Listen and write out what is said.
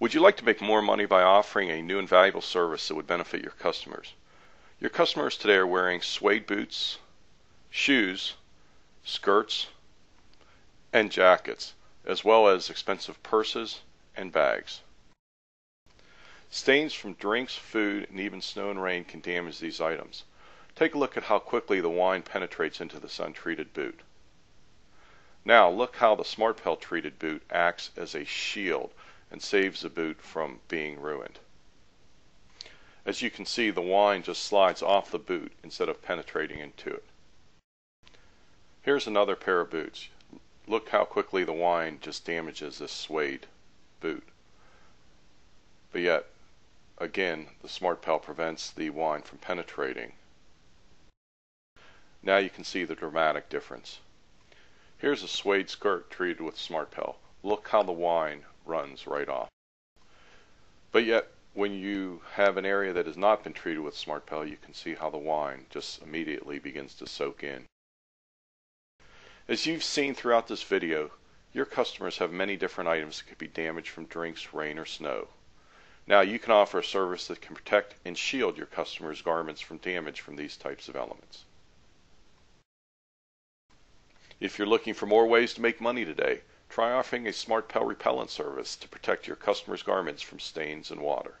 Would you like to make more money by offering a new and valuable service that would benefit your customers? Your customers today are wearing suede boots, shoes, skirts, and jackets, as well as expensive purses and bags. Stains from drinks, food, and even snow and rain can damage these items. Take a look at how quickly the wine penetrates into this untreated boot. Now look how the SmartPel treated boot acts as a shield and saves the boot from being ruined. As you can see, the wine just slides off the boot instead of penetrating into it. Here's another pair of boots. Look how quickly the wine just damages this suede boot. But yet, again, the SmartPel prevents the wine from penetrating. Now you can see the dramatic difference. Here's a suede skirt treated with SmartPel. Look how the wine runs right off. But yet, when you have an area that has not been treated with SmartPel, you can see how the wine just immediately begins to soak in. As you've seen throughout this video, your customers have many different items that could be damaged from drinks, rain, or snow. Now you can offer a service that can protect and shield your customers' garments from damage from these types of elements. If you're looking for more ways to make money today, try offering a SmartPel repellent service to protect your customers' garments from stains and water.